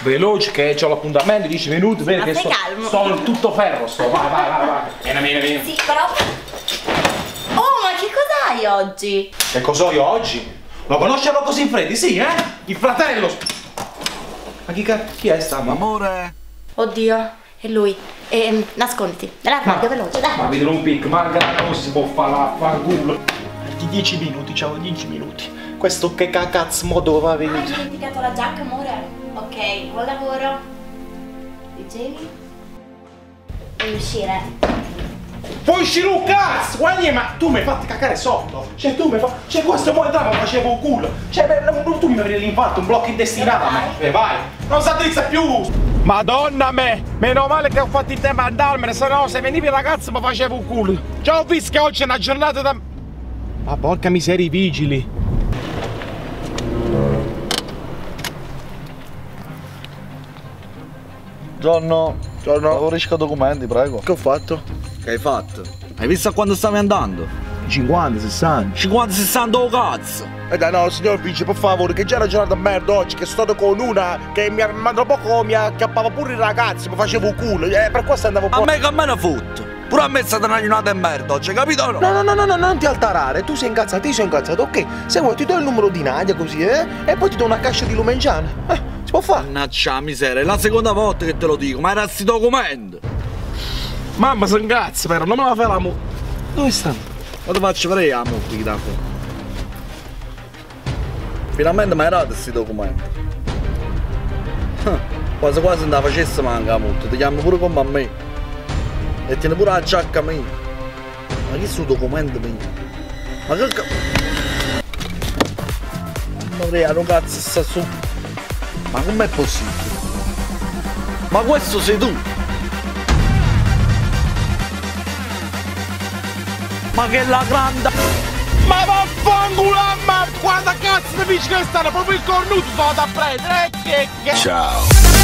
veloce che ho l'appuntamento 10 minuti, vedi che sto, calmo. sto tutto ferro, sto, vai, vai, vai, vai. Vieni, vieni, vieni. Sì, però... Oh, ma che cos'hai oggi? Che cos'ho io oggi? Lo conoscerò così in freddi, sì, eh? Il fratello. Ma chi, chi è sta? Ma, Amore, Oddio, è lui. Ehm, nasconditi. Nell'armadio, veloce, dai. ma vedere un pic, ma non si può fare la fanculo. Di 10 minuti, ciao, 10 minuti. Questo che ca- cazzo mo dove va a Hai venire? dimenticato la giacca, amore? Ok, buon lavoro. Dicevi? Devi uscire. Puoi uscire un cazzo! Guarda, ma tu mi hai fatto cacare sotto! Cioè, tu mi fa. Cioè, questo mo entrava e facevo un culo! Cioè, beh, tu mi avevi l'infarto, un blocco intestinale! E vai. E vai! Non si addrizza più! Madonna me! Meno male che ho fatto il tempo a andarmene, se no se venivi ragazzi mi facevo un culo! Già ho visto che oggi è una giornata da. Ma porca miseria, i vigili! Giorno. Giorno. Favorisca documenti, prego. Che ho fatto? Che hai fatto? Hai visto a quando stavi andando? 50, 60. 50-60 oh cazzo! E dai no, signor Vice, per favore, che già era giornata merda oggi, che sono stato con una che mi ha mandato poco, mi acchiappava pure i ragazzi, mi facevo un culo, e per questo andavo A poi. me che me ne fotto! Pure a me è stata una giornata di merda oggi, capito o no? No, no, no, no, no, non ti altarare, tu sei incazzato, io sono incazzato, ok? Se vuoi ti do il numero di Nadia così, eh? E poi ti do una cascia di lumengiana. Eh, si può fare? Mannaggia la miseria, è la seconda volta che te lo dico, ma era sti documenti! Mamma, sono cazzo, però, non me la fai la mu. Dove stanno? Ma ti faccio vedere la multa che da Finalmente mi hai dato questi documenti. Quasi quasi non la facesse manca la multa, ti chiamo pure come a me. E tieni pure la giacca mia. Ma che sono documenti miei? Ma che ca... Maria, non cazzo sta su. Ma com'è possibile? Ma questo sei tu! Ma che la grande... Ma vaffanculo, ma quando cazzo mi dici che stanno proprio il cornuto sono da prendere? Eh, che che... Ciao!